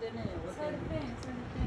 Then it was